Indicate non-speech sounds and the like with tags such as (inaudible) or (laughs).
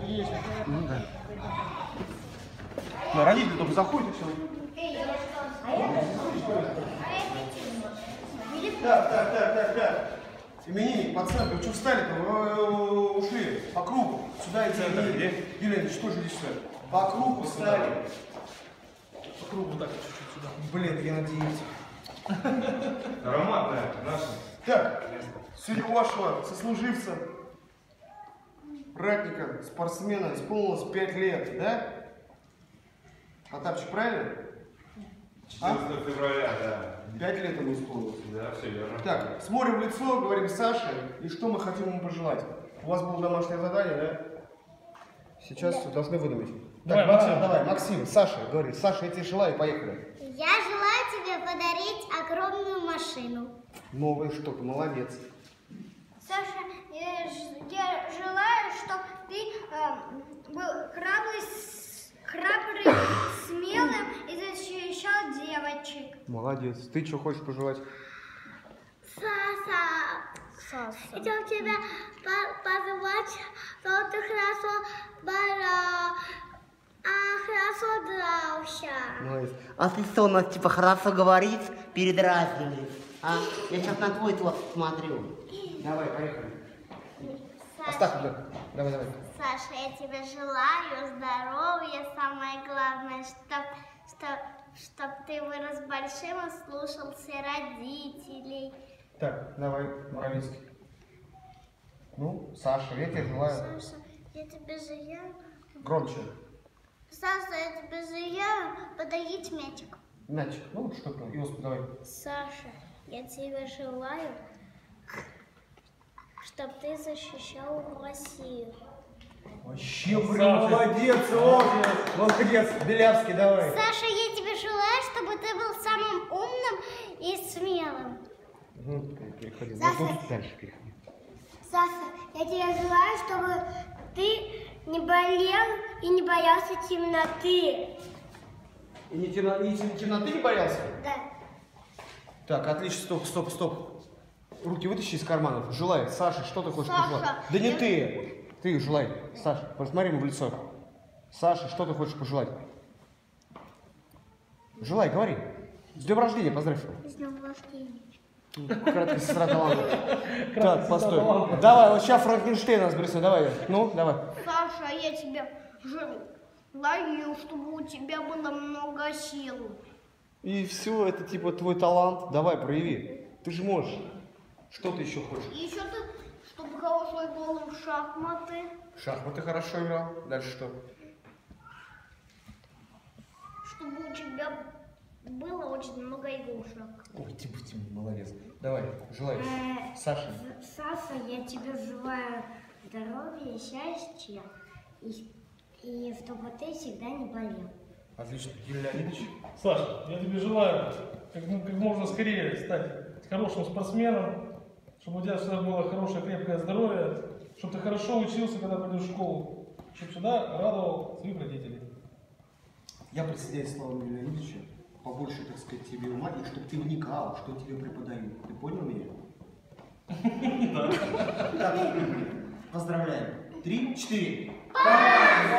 Сергеевич. Ну да. Ну, родители только заходят и все. Так, так, так, так, так. Именинник, пацаны, вы что встали-то? Вы э, ушли по кругу. Сюда идти. Юрий что же здесь встали? По кругу встали. По кругу так чуть-чуть сюда. Блин, я надеюсь. Ароматная, наша. Так, сегодня у вашего сослуживца, ратника, спортсмена исполнилось 5 лет, да? Потапчик, правильно? 14 февраля, да. 5 лет ему исполнилось. Да, все верно. Так, смотрим в лицо, говорим Саше, и что мы хотим ему пожелать. У вас было домашнее задание, да? Сейчас все должны выдумать. Давай, так, Максим, Максим. давай, Максим, Саша, говори, Саша, я тебе желаю, поехали. Я желаю тебе подарить огромную машину. Новое что-то, молодец. Саша, я, я желаю, был храбрый, храбрый, смелым и защищал девочек. Молодец. Ты что хочешь пожелать? Саса, Саса. хотел тебя по- позвать, что ты хорошо бара, а хорошо дрался. Молодец. А ты что, у нас типа хорошо говорит, передразнивает? А? Я сейчас на твой тлок смотрю. Давай, поехали. Саша, Остап. Давай, давай. Саша, я тебе желаю здоровья, самое главное, чтоб, чтоб, чтоб ты вырос большим и слушался родителей. Так, давай, Моровицкий. Ну, Саша, я тебе желаю. Саша, я тебе желаю... Громче. Саша, я тебе желаю подарить мячик. Мячик. Ну, что-то. Иосиф, давай. Саша, я тебе желаю, чтобы ты защищал Россию. Вообще, блин, молодец, о, молодец. Белявский, давай. Саша, я тебе желаю, чтобы ты был самым умным и смелым. Ну, переходи. Саша. Вот дальше переходи. Саша, я тебе желаю, чтобы ты не болел и не боялся темноты. И не, темно, не тем- темноты не боялся? Да. Так, отлично, стоп, стоп, стоп. Руки вытащи из карманов. Желай. Саша, что ты хочешь Саша, пожелать? Да не я- ты. Ты желай. Саша, посмотри ему в лицо. Саша, что ты хочешь пожелать? Желай, говори. С днем рождения, поздравь. С днем рождения. Краткая сестра таланта. (laughs) Так, постой. Давай, вот сейчас Франкенштейна сбросим. Давай. Ну, давай. Саша, я тебе желаю, чтобы у тебя было много сил. И все, это типа твой талант. Давай, прояви. Ты же можешь. Что ты еще хочешь? И еще ты, чтобы хороший был в шахматы. Шахматы хорошо играл. Дальше что? Чтобы у тебя было очень много игрушек. Ой, типа, типа, молодец. Давай, желай. Э, Саша. Саша, я тебе желаю здоровья, счастья и, и чтобы ты всегда не болел. Отлично. Юрий Леонидович. Саша, я тебе желаю как, ну, как можно скорее стать хорошим спортсменом, чтобы у тебя всегда было хорошее крепкое здоровье, чтобы ты хорошо учился, когда пойдешь в школу, чтобы всегда радовал своих родителей. Я присоединяюсь к словам Юрия. Побольше, так сказать, тебе ума, и чтобы ты вникал, что тебе преподают. Ты понял меня? Да. Поздравляем. Три, четыре. Поздравляем!